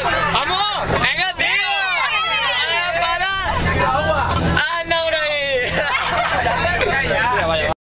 Bye.